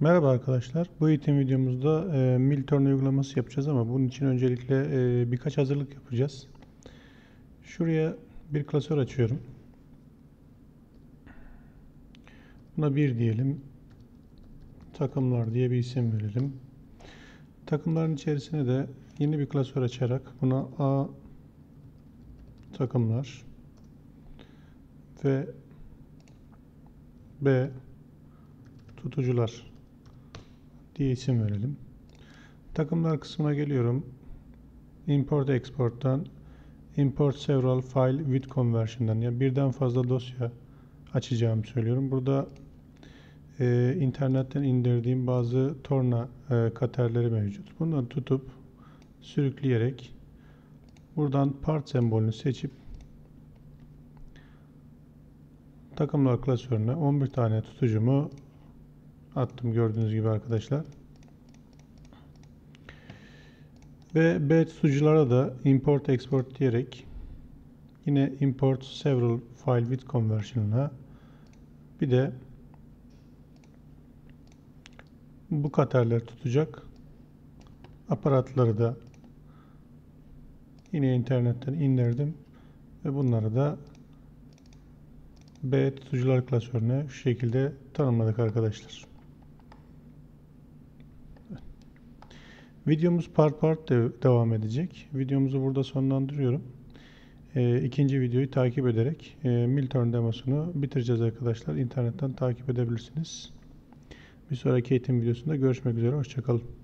Merhaba arkadaşlar. Bu eğitim videomuzda e, Milturn uygulaması yapacağız ama bunun için öncelikle e, birkaç hazırlık yapacağız. Şuraya bir klasör açıyorum. Buna bir diyelim. Takımlar diye bir isim verelim. Takımların içerisine de yeni bir klasör açarak buna A takımlar ve B tutucular diye isim verelim. Takımlar kısmına geliyorum. Import Export'tan Import Several File with Conversion'dan yani birden fazla dosya açacağımı söylüyorum. Burada e, internetten indirdiğim bazı torna e, katerleri mevcut. Bunları tutup sürükleyerek buradan part sembolünü seçip takımlar klasörüne 11 tane tutucumu attım gördüğünüz gibi arkadaşlar. Ve B tutuculara da import export diyerek yine import several file with conversion'ına bir de bu katerler tutacak aparatları da yine internetten indirdim ve bunları da B tutucular klasörüne şu şekilde tanımladık arkadaşlar. Videomuz part part de devam edecek. Videomuzu burada sonlandırıyorum. E, ikinci videoyu takip ederek e, Milturn demosunu bitireceğiz arkadaşlar. İnternetten takip edebilirsiniz. Bir sonraki eğitim videosunda görüşmek üzere. Hoşçakalın.